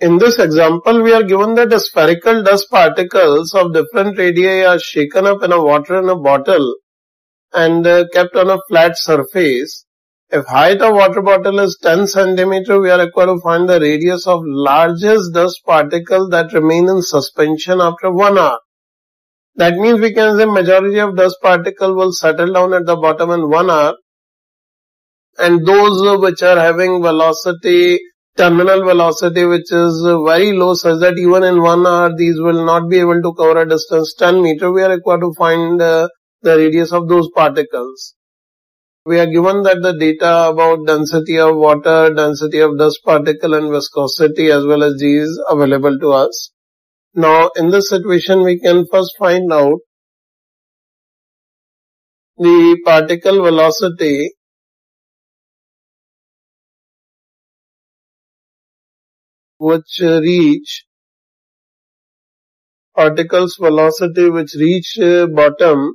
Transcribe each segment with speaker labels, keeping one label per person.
Speaker 1: In this example, we are given that spherical dust particles of different radii are shaken up in a water in a bottle and uh, kept on a flat surface. If height of water bottle is 10 centimeter, we are required to find the radius of largest dust particle that remain in suspension after one hour. That means we can say majority of dust particle will settle down at the bottom in one hour and those which are having velocity terminal velocity which is very low such that even in one hour these will not be able to cover a distance 10 meter we are required to find uh, the radius of those particles. We are given that the data about density of water, density of dust particle and viscosity as well as G is available to us. Now in this situation we can first find out the particle velocity which reach particles velocity which reach bottom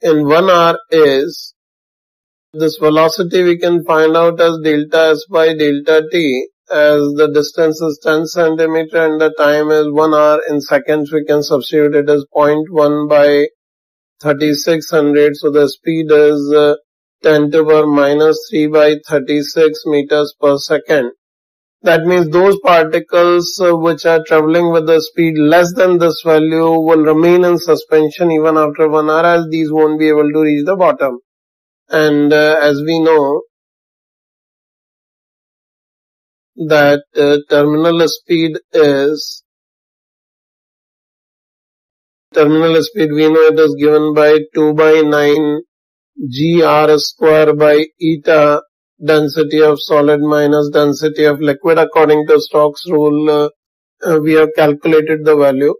Speaker 1: in 1 hour is this velocity we can find out as delta s by delta t as the distance is 10 centimeter and the time is 1 hour in seconds. We can substitute it as 0.1 by 3600 so the speed is uh, 10 to the power minus 3 by 36 meters per second. That means those particles uh, which are traveling with the speed less than this value will remain in suspension even after one hour as these won't be able to reach the bottom. And uh, as we know that uh, terminal speed is terminal speed we know it is given by 2 by 9 g r square by eta density of solid minus density of liquid according to Stokes rule uh, uh, we have calculated the value.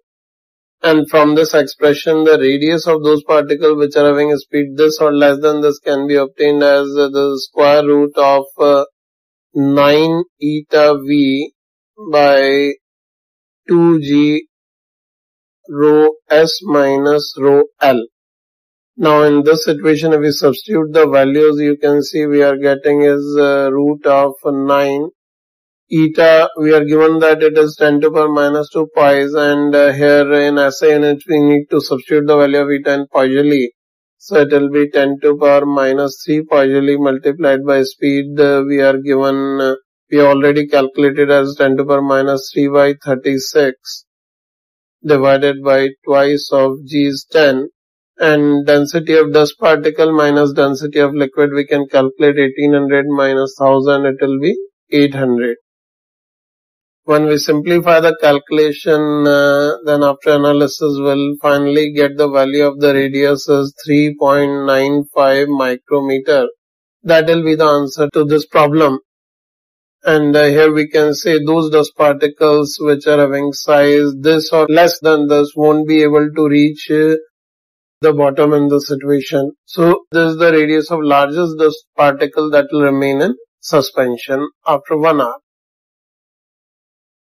Speaker 1: And from this expression the radius of those particles which are having a speed this or less than this can be obtained as uh, the square root of uh, 9 eta v by 2g rho s minus rho l now in this situation, if we substitute the values, you can see we are getting is uh, root of 9. Eta, we are given that it is 10 to power minus 2 poise and uh, here in SI unit we need to substitute the value of eta in poiseuille. So it will be 10 to power minus 3 poiseuille multiplied by speed. Uh, we are given, uh, we already calculated as 10 to power minus 3 by 36 divided by twice of g is 10 and density of dust particle minus density of liquid we can calculate 1800 minus 1000 it will be 800 when we simplify the calculation uh, then after analysis we'll finally get the value of the radius as 3.95 micrometer. That will be the answer to this problem. And uh, here we can say those dust particles which are having size this or less than this won't be able to reach uh, the bottom in the situation. So this is the radius of largest dust particle that will remain in suspension after one hour.